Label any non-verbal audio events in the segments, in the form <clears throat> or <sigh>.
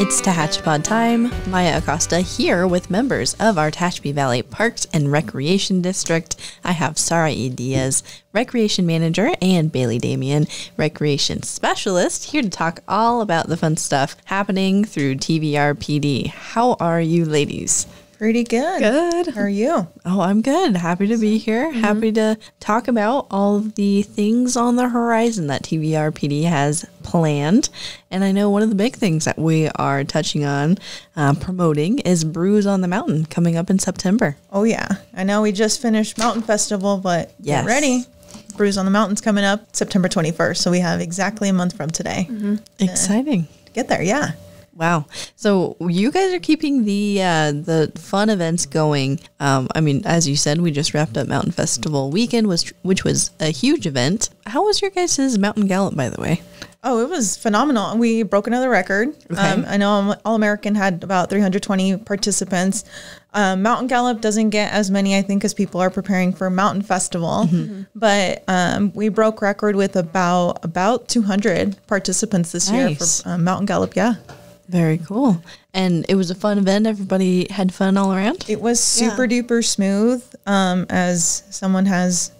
It's Tehachapi time. Mya Acosta here with members of our Tehachapi Valley Parks and Recreation District. I have Sara E. Diaz, Recreation Manager, and Bailey Damien, Recreation Specialist, here to talk all about the fun stuff happening through TVRPD. How are you, ladies? Pretty good. Good. How are you? Oh, I'm good. Happy to be here. Mm-hmm. Happy to talk about all of the things on the horizon that TVRPD has planned. And I know one of the big things that we are touching on uh, promoting is Brews on the Mountain coming up in September. Oh yeah. I know we just finished Mountain Festival, but Yes. get ready. Brews on the Mountain's coming up September 21st. So we have exactly a month from today Exciting. to get there. Yeah. Wow. So you guys are keeping the uh, the fun events going. Um, I mean, as you said, we just wrapped up Mountain Festival weekend, was which was a huge event. How was your guys' mountain gallop, by the way? Oh, it was phenomenal. We broke another record. Um, I know All American had about 320 participants. Um, Mountain Gallop doesn't get as many, I think, as people are preparing for Mountain Festival. But um, we broke record with about about 200 participants this year for um, Mountain Gallop. Yeah, Very cool. And it was a fun event. Everybody had fun all around. it was super duper smooth. Um, as someone has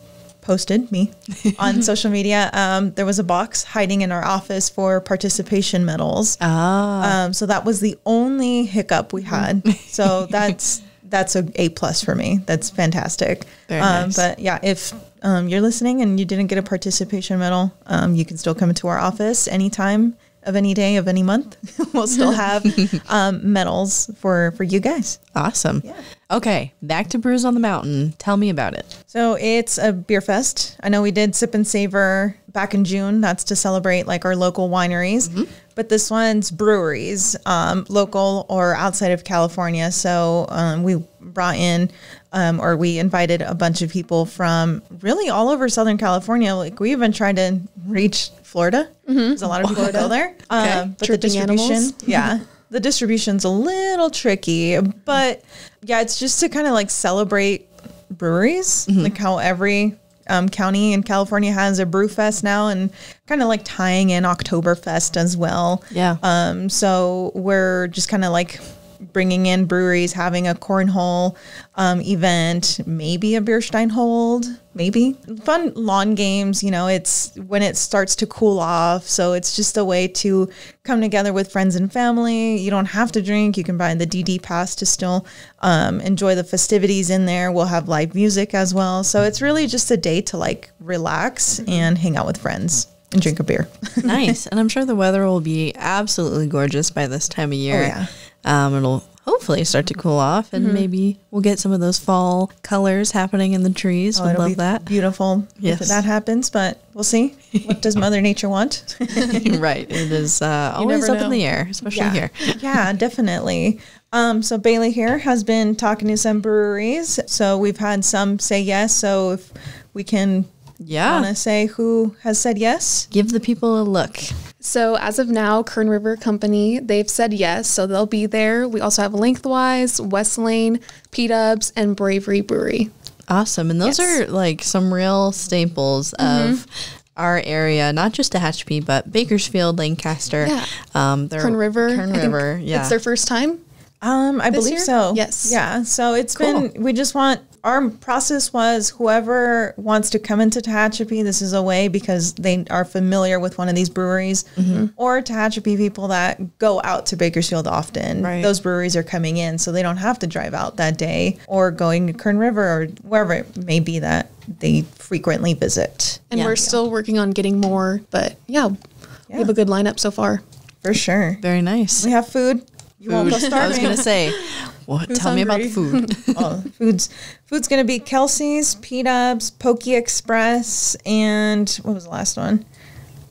posted me <laughs> on social media, um, there was a box hiding in our office for participation medals. Ah, Um, so that was the only hiccup we had. <laughs> So that's that's a A plus for me. That's fantastic. Very um, nice. But yeah, if um, you're listening and you didn't get a participation medal, um, you can still come into our office anytime of any day of any month. <laughs> we'll still have <laughs> um, medals for for you guys. awesome. Okay, back to Brews on the Mountain. Tell me about it. So it's a beer fest. I know we did Sip and Savor back in June. That's to celebrate like our local wineries. But this one's breweries, um, local or outside of California. So um, we brought in um, or we invited a bunch of people from really all over Southern California. Like we even tried to reach Florida because a lot of people go there. Um, but the distribution, animals. <laughs> yeah. The distribution's a little tricky, but yeah, it's just to kind of like celebrate breweries, like how every um, county in California has a brew fest now, and kind of like tying in Oktoberfest as well. Yeah. Um, so we're just kind of like bringing in breweries, having a cornhole um, event, maybe a Bierstein hold, maybe fun lawn games. You know, it's when it starts to cool off. So it's just a way to come together with friends and family. You don't have to drink. You can buy the DD pass to still um, enjoy the festivities in there. We'll have live music as well. So it's really just a day to like relax and hang out with friends and drink a beer. <laughs> nice. And I'm sure the weather will be absolutely gorgeous by this time of year. yeah. Um, it'll hopefully start to cool off and maybe we'll get some of those fall colors happening in the trees. Oh, Would love be that. beautiful Yes. if that happens, but we'll see. What does <laughs> Mother Nature want? <laughs> right. It is uh, always up in the air, especially yeah. here. <laughs> yeah, definitely. Um, so Bailey here has been talking to some breweries. So we've had some say yes. So if we can Yeah. want to say who has said yes. Give the people a look. So as of now, Kern River Company, they've said yes, so they'll be there. We also have Lengthwise, West Lane, P Dubs, and Bravery Brewery. Awesome. And those Yes. are like some real staples of our area, not just Tehachapi, but Bakersfield, Lancaster. Yeah. Um, Kern River. Kern River. Yeah. It's their first time. Um, I believe year? so. Yes. Yeah. So it's Cool. been, we just want, our process was whoever wants to come into Tehachapi, this is a way because they are familiar with one of these breweries, Mm-hmm. or Tehachapi people that go out to Bakersfield often. Right. Those breweries are coming in, so they don't have to drive out that day or going to Kern River or wherever it may be that they frequently visit. And Yeah. we're still working on getting more, but yeah, we have a good lineup so far. For sure. Very nice. We have food. You won't go starving. <laughs> I was going to say, <laughs> what, tell me about the food. <laughs> oh, food's food's gonna be Kelsey's, P Dubs, Pokey Express, and what was the last one?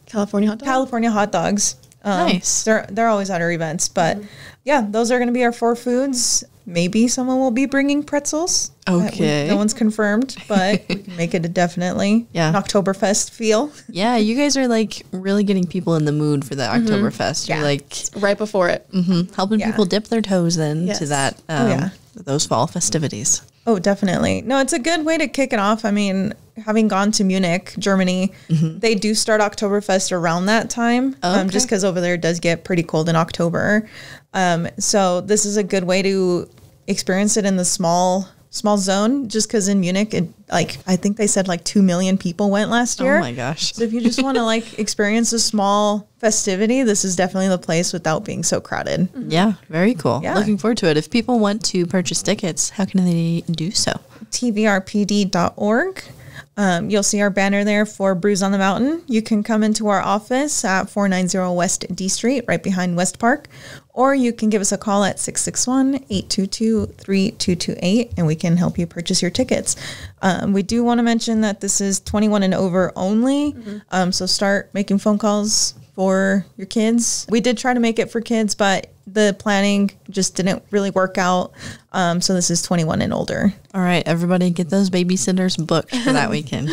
California hot dog. California hot dogs. Um, Nice. They're they're always at our events, but yeah, those are gonna be our four foods. Maybe someone will be bringing pretzels. Uh, we- Okay. no one's confirmed, but <laughs> we can make it a definitely Yeah. an Oktoberfest feel. yeah, you guys are like really getting people in the mood for the Oktoberfest. You're Yeah. like right before it. mhm, helping Yeah. people dip their toes in to Yes. that, Oh, um, yeah. those fall festivities. Oh, definitely. No, it's a good way to kick it off. I mean, having gone to Munich, Germany, they do start Oktoberfest around that time, um, just because over there it does get pretty cold in October. Um, so this is a good way to experience it in the small small zone. Just because in Munich, it like I think they said like two million people went last oh year. Oh my gosh. So if you just want to <laughs> like experience a small festivity, this is definitely the place without being so crowded. Mm-hmm. Yeah, very cool. Yeah. Looking forward to it. If people want to purchase tickets, how can they do so? tvrpd.org. Um, you'll see our banner there for Brews on the Mountain. You can come into our office at 490 West D Street, right behind West Park, or you can give us a call at 661 822 3228 and we can help you purchase your tickets. Um, we do want to mention that this is 21 and over only, um, so start making phone calls for your kids. We did try to make it for kids, but the planning just didn't really work out. Um, so this is 21 and older. All right, everybody get those babysitters booked for that <laughs> weekend.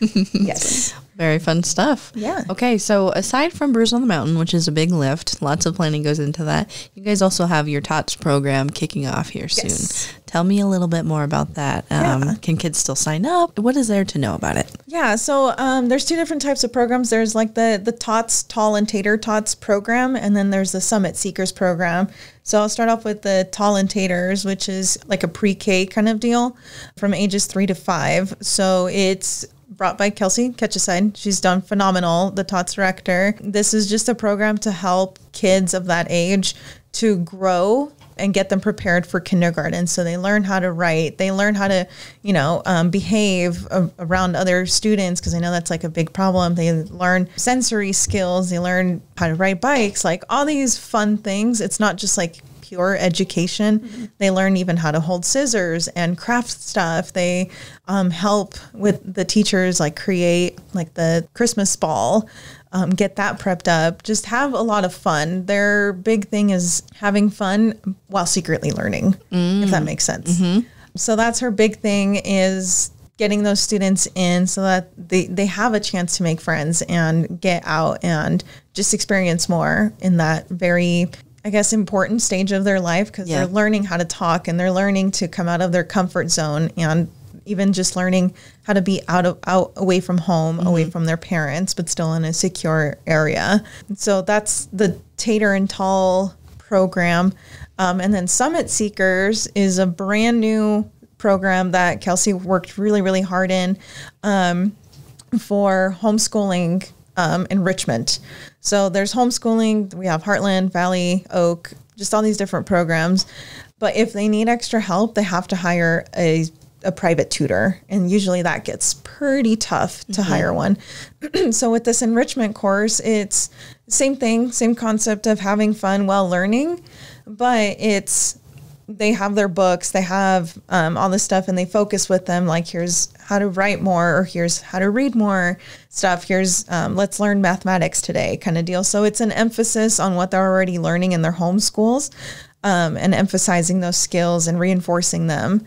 <laughs> Yes. Very fun stuff. Yeah. Okay, so aside from Brews on the Mountain, which is a big lift, lots of planning goes into that. You guys also have your TOTS program kicking off here soon. Yes. Tell me a little bit more about that. Um, Yeah. Can kids still sign up? What is there to know about it? Yeah, so um, there's two different types of programs. There's like the the TOTS Tall and Tater TOTS program, and then there's the Summit Seekers program. So I'll start off with the Tall and Taters, which is like a pre-K kind of deal, from ages three to five. So it's brought by Kelsey Ketcheside. She's done phenomenal, the TOTS director. This is just a program to help kids of that age to grow and get them prepared for kindergarten. So they learn how to write, they learn how to, you know, um, behave a- around other students because I know that's like a big problem. They learn sensory skills, they learn how to ride bikes, like all these fun things. It's not just like pure education. They learn even how to hold scissors and craft stuff. They um, help with the teachers like create like the Christmas ball, um, get that prepped up. Just have a lot of fun. Their big thing is having fun while secretly learning, if that makes sense. So that's her big thing is getting those students in so that they, they have a chance to make friends and get out and just experience more in that very I guess important stage of their life because Yeah. they're learning how to talk and they're learning to come out of their comfort zone and even just learning how to be out of out away from home, away from their parents, but still in a secure area. So that's the Tater and Tall program. Um, and then Summit Seekers is a brand new program that Kelsey worked really, really hard in um, for homeschooling um, enrichment. So there's homeschooling, we have Heartland, Valley, Oak, just all these different programs. But if they need extra help, they have to hire a, a private tutor. And usually that gets pretty tough to mm-hmm. hire one. <clears throat> so with this enrichment course, it's same thing, same concept of having fun while learning, but it's they have their books, they have um, all this stuff, and they focus with them. Like, here's how to write more, or here's how to read more stuff. Here's um, let's learn mathematics today, kind of deal. So it's an emphasis on what they're already learning in their home schools, um, and emphasizing those skills and reinforcing them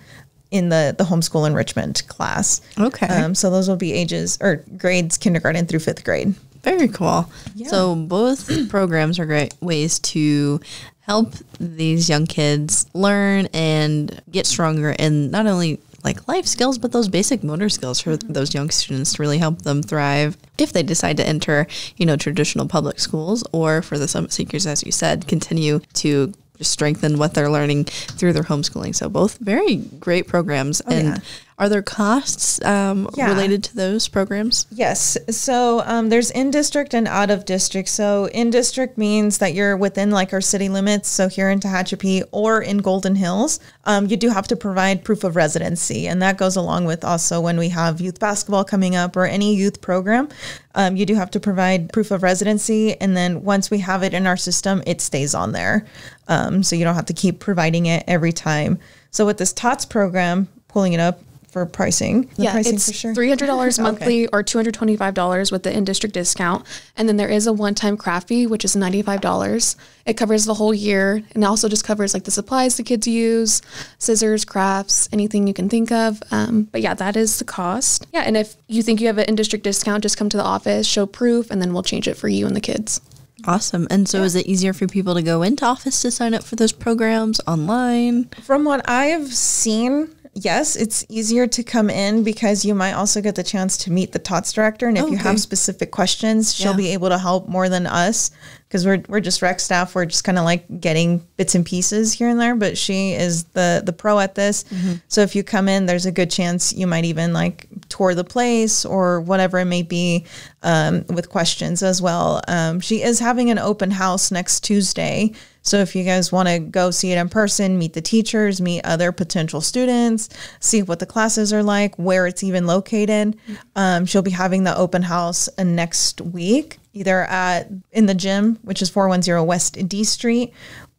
in the the homeschool enrichment class. Okay. Um, so those will be ages or grades kindergarten through fifth grade. Very cool. So both <clears throat> programs are great ways to help these young kids learn and get stronger and not only like life skills but those basic motor skills for mm-hmm. those young students to really help them thrive if they decide to enter, you know, traditional public schools or for the summit seekers as you said, continue to just strengthen what they're learning through their homeschooling. So both very great programs oh, and yeah. Are there costs um, Yeah. related to those programs? Yes. So um, there's in district and out of district. So in district means that you're within like our city limits. So here in Tehachapi or in Golden Hills, um, you do have to provide proof of residency. And that goes along with also when we have youth basketball coming up or any youth program, um, you do have to provide proof of residency. And then once we have it in our system, it stays on there. Um, so you don't have to keep providing it every time. So with this TOTS program, pulling it up for pricing, the yeah, pricing it's for sure. three hundred dollars <laughs> monthly or two hundred twenty-five dollars with the in-district discount, and then there is a one-time craft fee, which is ninety-five dollars. It covers the whole year, and it also just covers like the supplies the kids use, scissors, crafts, anything you can think of. Um, but yeah, that is the cost. Yeah, and if you think you have an in-district discount, just come to the office, show proof, and then we'll change it for you and the kids. Awesome. And so is it easier for people to go into office to sign up for those programs online? From what I've seen, yes, it's easier to come in because you might also get the chance to meet the TOTS director. And if you Okay. have specific questions, she'll Yeah. be able to help more than us because we're, we're just rec staff. We're just kind of like getting bits and pieces here and there, but she is the, the pro at this. So if you come in, there's a good chance you might even like tour the place or whatever it may be um, with questions as well. Um, she is having an open house next Tuesday. So if you guys want to go see it in person, meet the teachers, meet other potential students, see what the classes are like, where it's even located, um, she'll be having the open house next week, either at in the gym, which is 410 West D Street,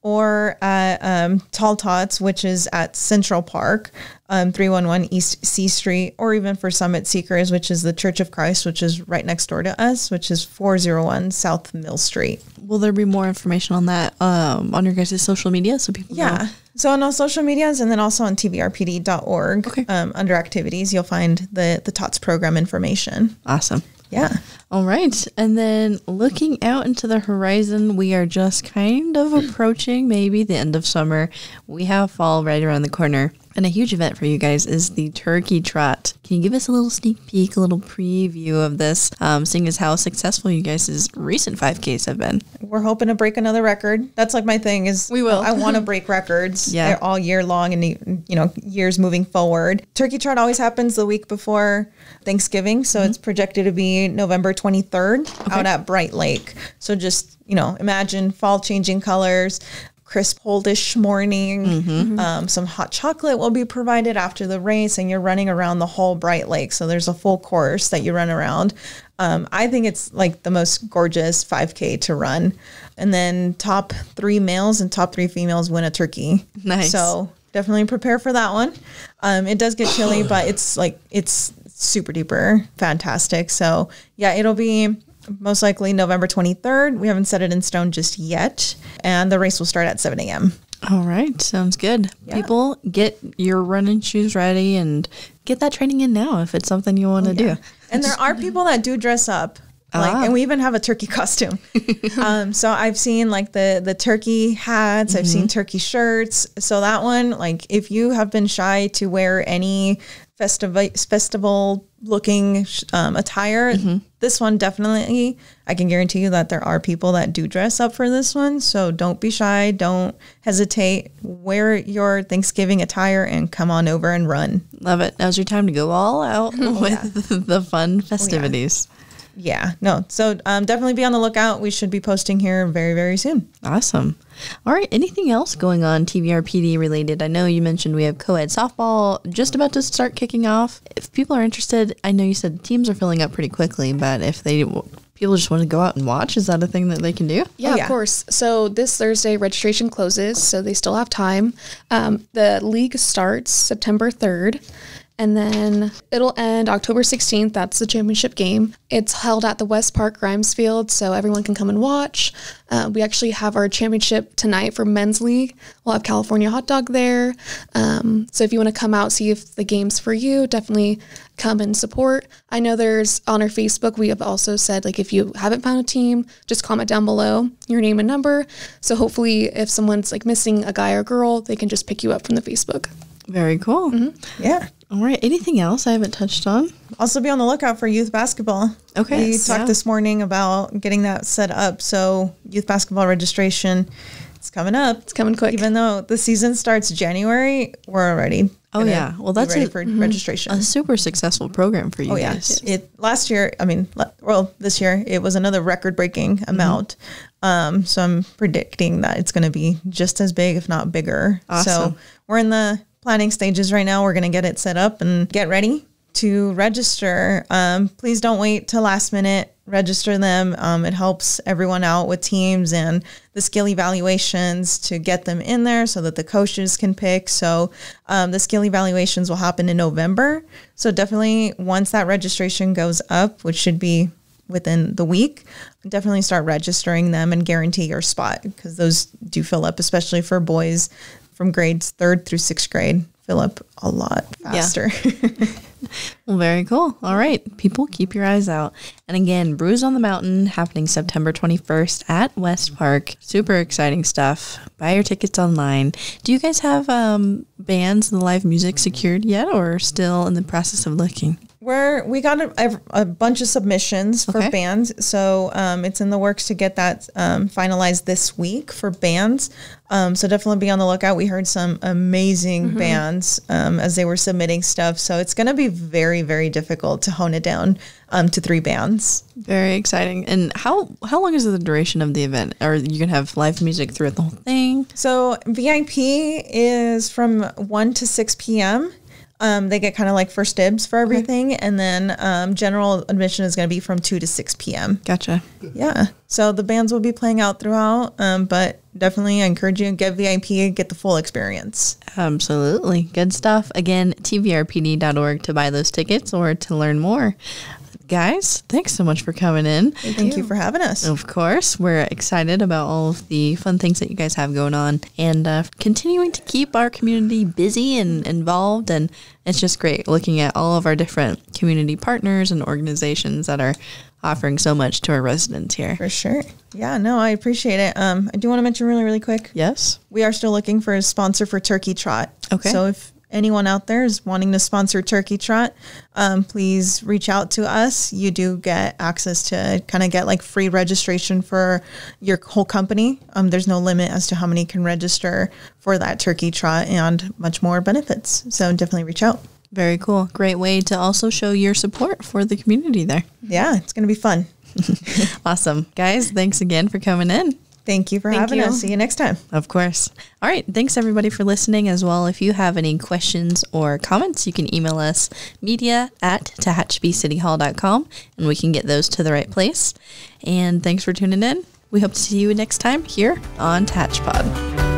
or at um, Tall Tots, which is at Central Park, um, 311 East C Street, or even for Summit Seekers, which is the Church of Christ, which is right next door to us, which is 401 South Mill Street. Will there be more information on that um, on your guys' social media so people Yeah. know? So on all social medias and then also on tvrpd.org Okay. um, under activities, you'll find the, the TOTS program information. Awesome. Yeah. All right. And then looking out into the horizon, we are just kind of approaching maybe the end of summer. We have fall right around the corner. And a huge event for you guys is the Turkey Trot. Can you give us a little sneak peek, a little preview of this, um, seeing as how successful you guys' recent 5Ks have been? We're hoping to break another record. That's like my thing is We will. I want to break records <laughs> Yeah. all year long and you know years moving forward. Turkey Trot always happens the week before Thanksgiving, so it's projected to be November 23rd out at Brite Lake. So just, you know, imagine fall changing colors, crisp coldish morning. Um, some hot chocolate will be provided after the race, and you're running around the whole Brite Lake. So there's a full course that you run around. Um, I think it's like the most gorgeous 5K to run. And then top three males and top three females win a turkey. Nice. So definitely prepare for that one. Um, it does get chilly, but it's like it's super duper fantastic. So yeah, it'll be most likely November 23rd. We haven't set it in stone just yet, and the race will start at 7 a.m. All right. Sounds good. People, get your running shoes ready and get that training in now if it's something you want to do. And there are people that do dress up. Like, Ah. and we even have a turkey <laughs> costume. <laughs> um, so I've seen like the the turkey hats. I've seen turkey shirts. So that one, like, if you have been shy to wear any festival festival looking um, attire, this one definitely. I can guarantee you that there are people that do dress up for this one. So don't be shy. Don't hesitate. Wear your Thanksgiving attire and come on over and run. Love it. Now's your time to go all out <laughs> with <laughs> the fun festivities. Yeah, no. So um, definitely be on the lookout. We should be posting here very, very soon. Awesome. All right. Anything else going on TVRPD related? I know you mentioned we have co ed softball just about to start kicking off. If people are interested, I know you said teams are filling up pretty quickly, but if they people just want to go out and watch, is that a thing that they can do? Yeah, yeah. of course. So this Thursday, registration closes, so they still have time. Um, the league starts September 3rd, and then it'll end October 16th. That's the championship game. It's held at the West Park Grimes Field, so everyone can come and watch. Uh, we actually have our championship tonight for men's league. We'll have California Hot Dog there. Um, so if you want to come out, see if the game's for you, definitely come and support. I know there's on our Facebook, we have also said, like, if you haven't found a team, just comment down below your name and number. So hopefully, if someone's like missing a guy or girl, they can just pick you up from the Facebook. Very cool. Yeah. All right. Anything else I haven't touched on? Also be on the lookout for youth basketball. Okay. We Yes. talked Yeah. this morning about getting that set up. So youth basketball registration, it's coming up. It's coming quick. Even though the season starts January, we're already. Oh, yeah. Well, that's ready a- for registration. A super successful program for you Oh yeah, guys. it last year. I mean, well, this year it was another record-breaking Mm-hmm. amount. Um, so I'm predicting that it's going to be just as big, if not bigger. Awesome. So we're in the planning stages right now. We're going to get it set up and get ready to register. Um, please don't wait till last minute. Register them. Um, it helps everyone out with teams and the skill evaluations to get them in there so that the coaches can pick. So um, the skill evaluations will happen in November. So definitely once that registration goes up, which should be within the week, definitely start registering them and guarantee your spot because those do fill up, especially for boys from grades third through sixth grade. fill up a lot faster. Yeah. <laughs> Well, very cool. All right, people, keep your eyes out. And again, Brews on the Mountain happening September 21st at West Park. Super exciting stuff. Buy your tickets online. Do you guys have um, bands and live music secured yet, or still in the process of looking? We're we got a, a bunch of submissions for Okay. bands, so um, it's in the works to get that um, finalized this week for bands. Um, so definitely be on the lookout. We heard some amazing Mm-hmm. bands um, as they were submitting stuff, so it's going to be very very difficult to hone it down um, to three bands. Very exciting. And how how long is the duration of the event? Are you gonna have live music throughout the whole thing? So VIP is from one to six p.m. Um, they get kind of like first dibs for everything, and then um, general admission is going to be from two to six p.m. Gotcha. Yeah. So the bands will be playing out throughout, um, but definitely I encourage you to get VIP, get the full experience. Absolutely. Good stuff. Again, tvrpd.org to buy those tickets or to learn more. Guys, thanks so much for coming in. Thank you for having us. Of course, we're excited about all of the fun things that you guys have going on and uh, continuing to keep our community busy and involved. And it's just great looking at all of our different community partners and organizations that are offering so much to our residents here. For sure. Yeah, no, I appreciate it. Um, I do want to mention really, really quick. Yes. We are still looking for a sponsor for Turkey Trot. Okay. So if anyone out there is wanting to sponsor Turkey Trot, um, please reach out to us. You do get access to kind of get like free registration for your whole company. Um, there's no limit as to how many can register for that Turkey Trot and much more benefits. So definitely reach out. Very cool. Great way to also show your support for the community there. Yeah, it's going to be fun. <laughs> Awesome. Guys, thanks again for coming in. Thank you for Thank having you. us. See you next time. Of course. All right. Thanks everybody for listening as well. If you have any questions or comments, you can email us media at tehachapicityhall.com and we can get those to the right place. And thanks for tuning in. We hope to see you next time here on Tatchpod.